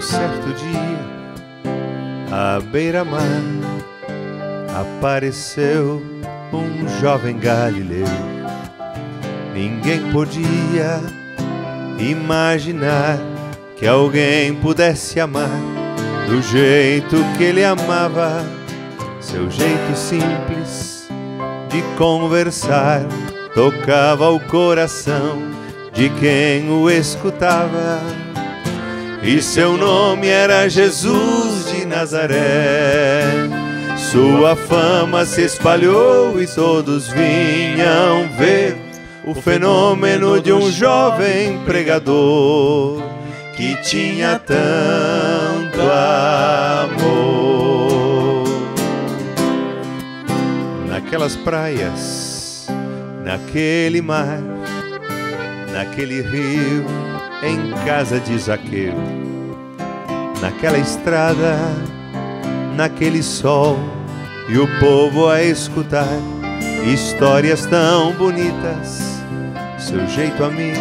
certo dia, à beira-mar, apareceu um jovem galileu. Ninguém podia imaginar que alguém pudesse amar do jeito que ele amava, seu jeito simples de conversar tocava o coração de quem o escutava. E seu nome era Jesus de Nazaré. Sua fama se espalhou e todos vinham ver o fenômeno de um jovem pregador que tinha tanto amor. Naquelas praias, naquele mar, naquele rio, em casa de Zaqueu, naquela estrada, naquele sol, e o povo a escutar histórias tão bonitas, seu jeito amigo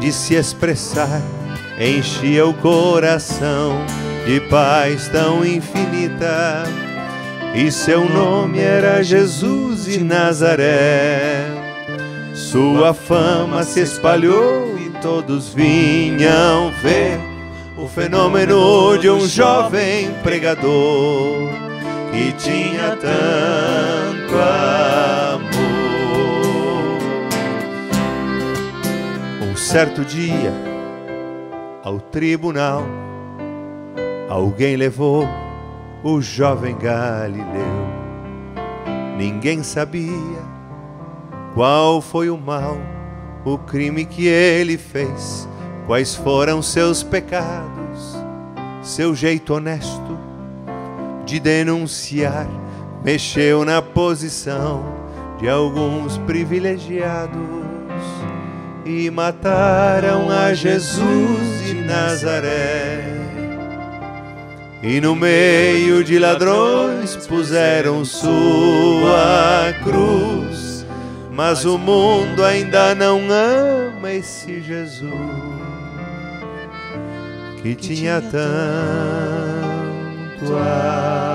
de se expressar enchia o coração de paz tão infinita. E seu nome era Jesus de Nazaré. Sua fama se espalhou todos vinham ver o fenômeno de um jovem pregador que tinha tanto amor. Um certo dia, ao tribunal, alguém levou o jovem Galileu. Ninguém sabia qual foi o mal, o crime que ele fez, quais foram seus pecados, seu jeito honesto de denunciar. Mexeu na posição de alguns privilegiados e mataram a Jesus de Nazaré. E no meio de ladrões puseram sua cruz, mas o mundo ainda não ama esse Jesus que tinha tanto amor.